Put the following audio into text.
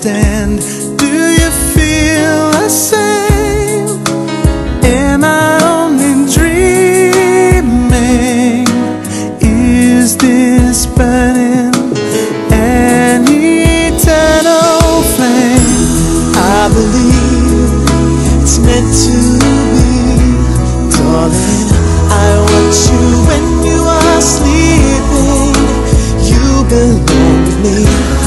understand Do you feel the same? Am I only dreaming? Is this burning an eternal flame? I believe it's meant to be Darling, I want you when you are sleeping You belong with me